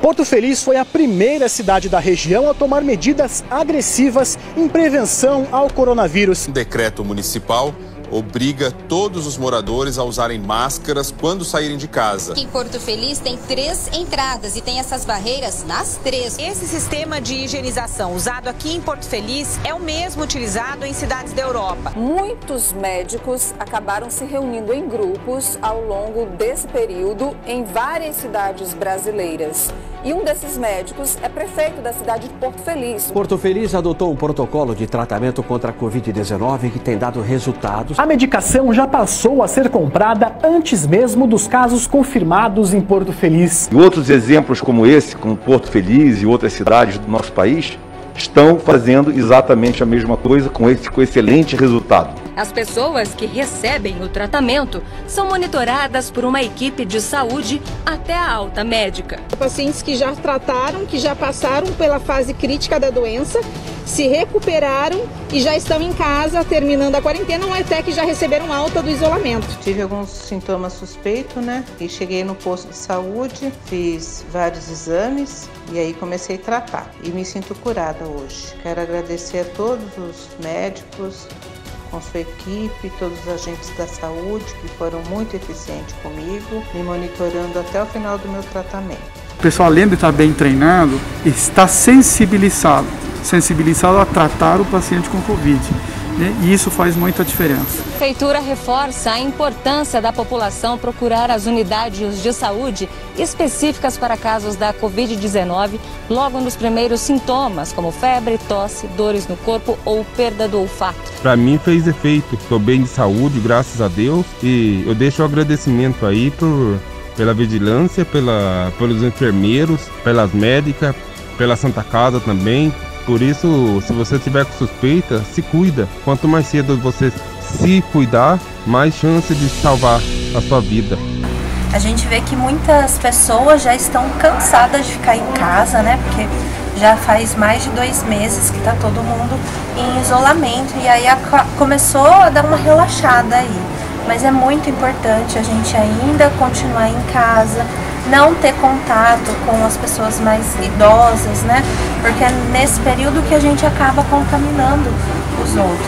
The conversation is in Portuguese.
Porto Feliz foi a primeira cidade da região a tomar medidas agressivas em prevenção ao coronavírus. Decreto municipal obriga todos os moradores a usarem máscaras quando saírem de casa. Em Porto Feliz tem três entradas e tem essas barreiras nas três. Esse sistema de higienização usado aqui em Porto Feliz é o mesmo utilizado em cidades da Europa. Muitos médicos acabaram se reunindo em grupos ao longo desse período em várias cidades brasileiras. E um desses médicos é prefeito da cidade de Porto Feliz. Porto Feliz adotou um protocolo de tratamento contra a Covid-19 que tem dado resultados. A medicação já passou a ser comprada antes mesmo dos casos confirmados em Porto Feliz. E outros exemplos como esse, como Porto Feliz e outras cidades do nosso país, estão fazendo exatamente a mesma coisa com esse com excelente resultado. As pessoas que recebem o tratamento são monitoradas por uma equipe de saúde até a alta médica. Pacientes que já trataram, que já passaram pela fase crítica da doença, se recuperaram e já estão em casa terminando a quarentena ou até que já receberam alta do isolamento. Tive alguns sintomas suspeitos, né? E cheguei no posto de saúde, fiz vários exames e aí comecei a tratar. E me sinto curada hoje. Quero agradecer a todos os médicos, com sua equipe, todos os agentes da saúde que foram muito eficientes comigo, me monitorando até o final do meu tratamento. O pessoal, além de estar bem treinado, está sensibilizado, sensibilizado a tratar o paciente com Covid. Né? E isso faz muita diferença. A Prefeitura reforça a importância da população procurar as unidades de saúde específicas para casos da Covid-19 logo nos primeiros sintomas, como febre, tosse, dores no corpo ou perda do olfato. Para mim fez efeito. Estou bem de saúde, graças a Deus. E eu deixo o agradecimento aí por, pela vigilância, pela, pelos enfermeiros, pelas médicas, pela Santa Casa também, por isso, se você tiver com suspeita, se cuida. Quanto mais cedo você se cuidar, mais chance de salvar a sua vida. A gente vê que muitas pessoas já estão cansadas de ficar em casa, né? Porque já faz mais de dois meses que está todo mundo em isolamento e aí a, começou a dar uma relaxada aí. Mas é muito importante a gente ainda continuar em casa, não ter contato com as pessoas mais idosas, né? Porque é nesse período que a gente acaba contaminando os outros.